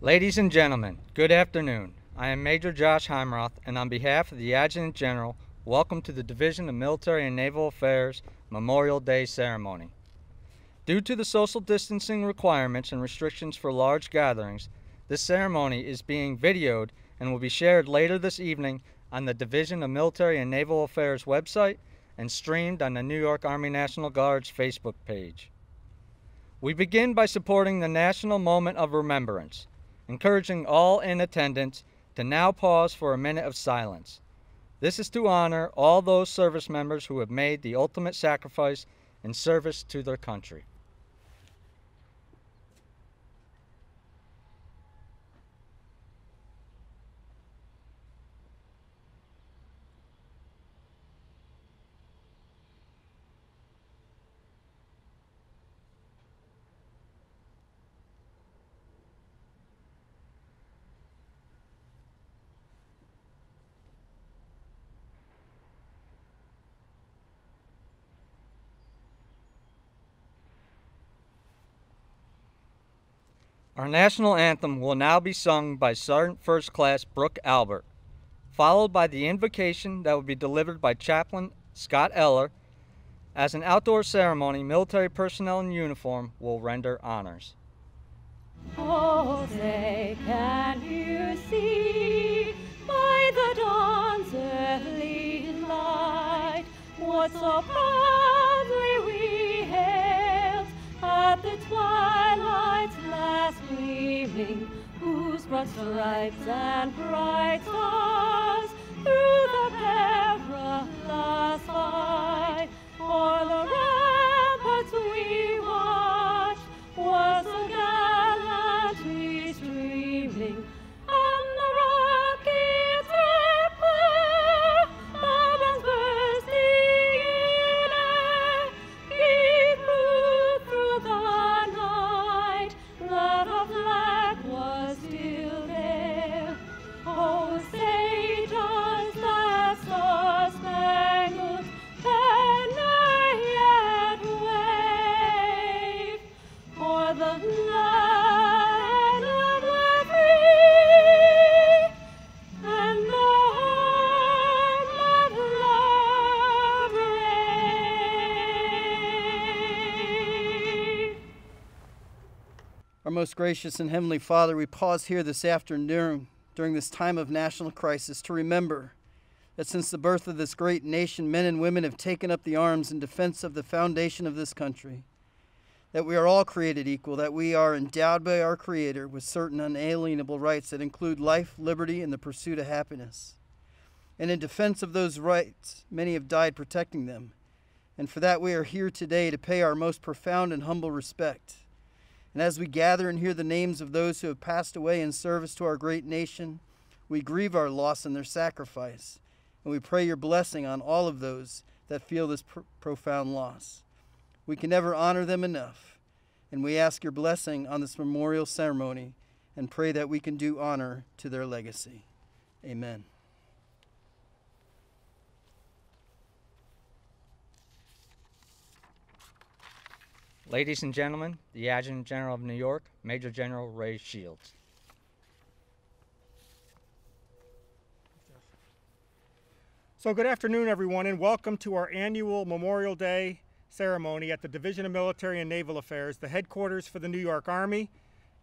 Ladies and gentlemen, good afternoon. I am Major Josh Heimroth, and on behalf of the Adjutant General, welcome to the Division of Military and Naval Affairs Memorial Day Ceremony. Due to the social distancing requirements and restrictions for large gatherings, this ceremony is being videoed and will be shared later this evening on the Division of Military and Naval Affairs website and streamed on the New York Army National Guard's Facebook page. We begin by supporting the National Moment of Remembrance encouraging all in attendance to now pause for a minute of silence. This is to honor all those service members who have made the ultimate sacrifice in service to their country. Our national anthem will now be sung by Sergeant First Class Brooke Albert, followed by the invocation that will be delivered by Chaplain Scott Eller. As an outdoor ceremony, military personnel in uniform will render honors. Oh, say, can you see by the dawn's early light what so proudly at the twilight's last gleaming, whose broad stripes and bright stars through the perilous Our most gracious and heavenly Father, we pause here this afternoon during this time of national crisis to remember that since the birth of this great nation, men and women have taken up the arms in defense of the foundation of this country. That we are all created equal, that we are endowed by our Creator with certain unalienable rights that include life, liberty, and the pursuit of happiness. And in defense of those rights, many have died protecting them. And for that, we are here today to pay our most profound and humble respect. And as we gather and hear the names of those who have passed away in service to our great nation, we grieve our loss and their sacrifice. And we pray your blessing on all of those that feel this pr- profound loss. We can never honor them enough. And we ask your blessing on this memorial ceremony and pray that we can do honor to their legacy. Amen. Ladies and gentlemen, the Adjutant General of New York, Major General Ray Shields. So, good afternoon, everyone, and welcome to our annual Memorial Day ceremony at the Division of Military and Naval Affairs, the headquarters for the New York Army,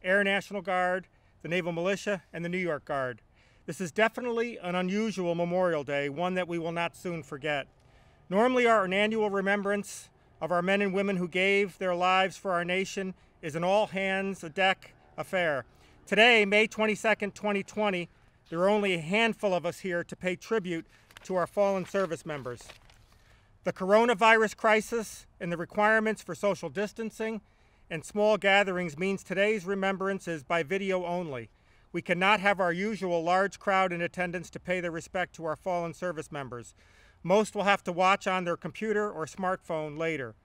Air National Guard, the Naval Militia, and the New York Guard. This is definitely an unusual Memorial Day, one that we will not soon forget. Normally, our annual remembrance of our men and women who gave their lives for our nation is an all hands a deck affair. Today, May 22nd, 2020, there are only a handful of us here to pay tribute to our fallen service members. The coronavirus crisis and the requirements for social distancing and small gatherings means today's remembrance is by video only. We cannot have our usual large crowd in attendance to pay their respect to our fallen service members. Most will have to watch on their computer or smartphone later.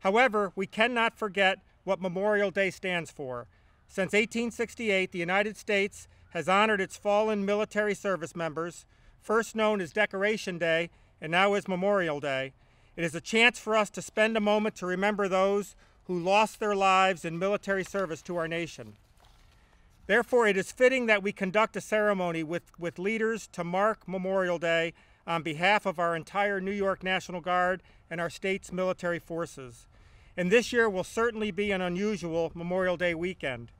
However, we cannot forget what Memorial Day stands for. Since 1868, the United States has honored its fallen military service members, first known as Decoration Day and now as Memorial Day. It is a chance for us to spend a moment to remember those who lost their lives in military service to our nation. Therefore, it is fitting that we conduct a ceremony with, with leaders to mark Memorial Day on behalf of our entire New York National Guard and our state's military forces. And this year will certainly be an unusual Memorial Day weekend.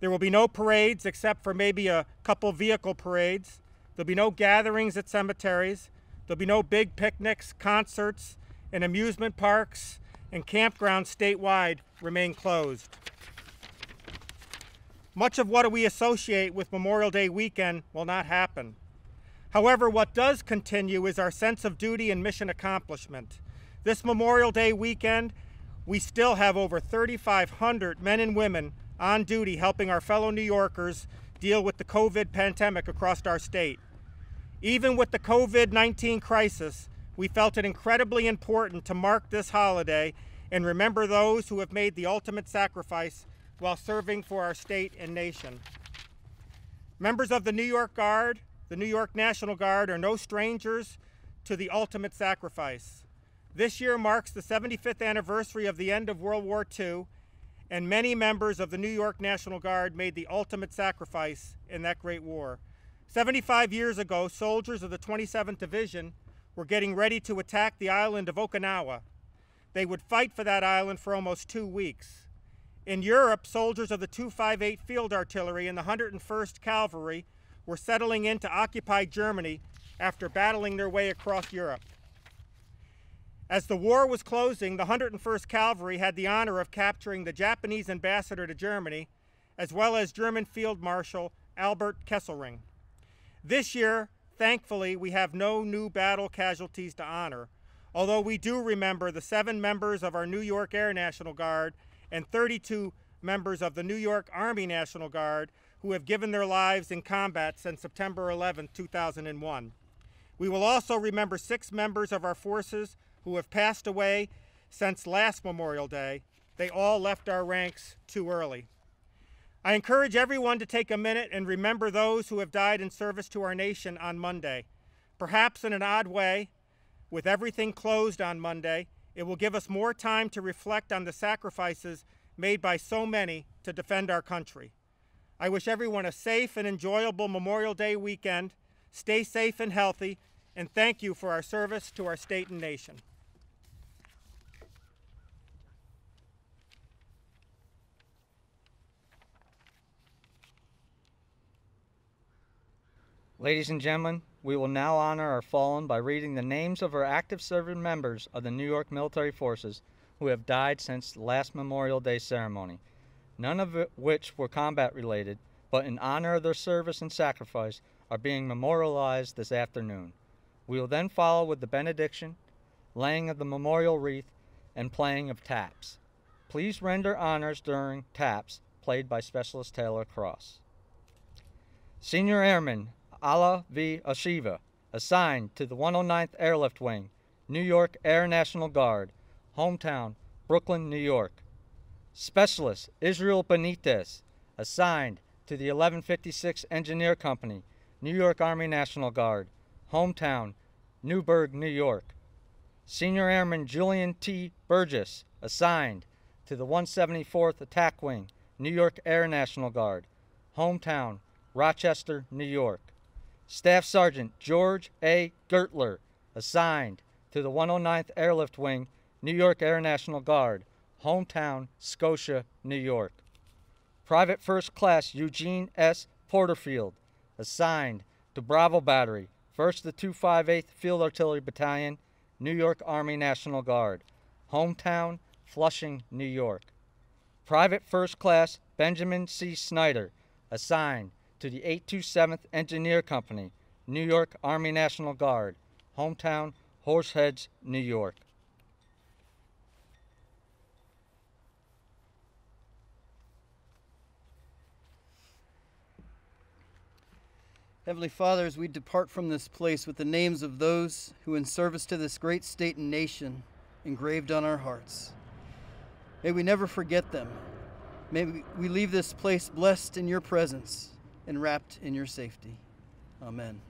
There will be no parades except for maybe a couple vehicle parades. There'll be no gatherings at cemeteries. There'll be no big picnics, concerts, and amusement parks and campgrounds statewide remain closed. Much of what we associate with Memorial Day weekend will not happen. However, what does continue is our sense of duty and mission accomplishment. This Memorial Day weekend, we still have over 3,500 men and women on duty helping our fellow New Yorkers deal with the COVID pandemic across our state. Even with the COVID 19 crisis, we felt it incredibly important to mark this holiday and remember those who have made the ultimate sacrifice while serving for our state and nation. Members of the New York Guard, the New York National Guard, are no strangers to the ultimate sacrifice. This year marks the 75th anniversary of the end of World War II, and many members of the New York National Guard made the ultimate sacrifice in that great war. 75 years ago, soldiers of the 27th Division were getting ready to attack the island of Okinawa. They would fight for that island for almost two weeks. In Europe, soldiers of the 258 Field Artillery and the 101st Cavalry were settling into occupied Germany after battling their way across Europe. As the war was closing, the 101st Cavalry had the honor of capturing the Japanese ambassador to Germany, as well as German Field Marshal Albert Kesselring. This year, Thankfully, we have no new battle casualties to honor, although we do remember the seven members of our New York Air National Guard and 32 members of the New York Army National Guard who have given their lives in combat since September 11, 2001. We will also remember six members of our forces who have passed away since last Memorial Day. They all left our ranks too early. I encourage everyone to take a minute and remember those who have died in service to our nation on Monday. Perhaps in an odd way, with everything closed on Monday, it will give us more time to reflect on the sacrifices made by so many to defend our country. I wish everyone a safe and enjoyable Memorial Day weekend. Stay safe and healthy, and thank you for our service to our state and nation. Ladies and gentlemen, we will now honor our fallen by reading the names of our active serving members of the New York Military Forces who have died since the last Memorial Day ceremony, none of which were combat related, but in honor of their service and sacrifice are being memorialized this afternoon. We will then follow with the benediction, laying of the memorial wreath, and playing of taps. Please render honors during taps played by Specialist Taylor Cross. Senior Airman Ala V. Ashiva, assigned to the 109th Airlift Wing, New York Air National Guard, hometown, Brooklyn, New York. Specialist Israel Benitez, assigned to the 1156 Engineer Company, New York Army National Guard, hometown, Newburgh, New York. Senior Airman Julian T. Burgess, assigned to the 174th Attack Wing, New York Air National Guard, hometown, Rochester, New York. Staff Sergeant George A. Gertler, assigned to the 109th Airlift Wing, New York Air National Guard, hometown, Scotia, New York. Private First Class Eugene S. Porterfield, assigned to Bravo Battery, 1st the 258th Field Artillery Battalion, New York Army National Guard, hometown, Flushing, New York. Private First Class Benjamin C. Snyder, assigned to the 827th Engineer Company, New York Army National Guard, hometown Horseheads, New York. Heavenly Father, as we depart from this place with the names of those who, in service to this great state and nation, engraved on our hearts, may we never forget them. May we leave this place blessed in your presence and wrapped in your safety. Amen.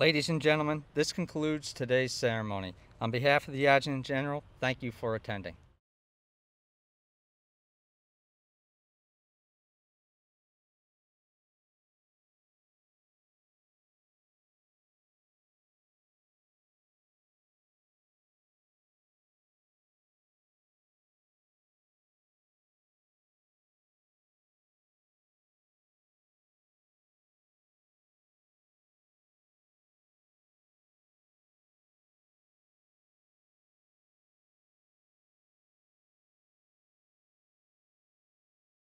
Ladies and gentlemen, this concludes today's ceremony. On behalf of the Adjutant General, thank you for attending.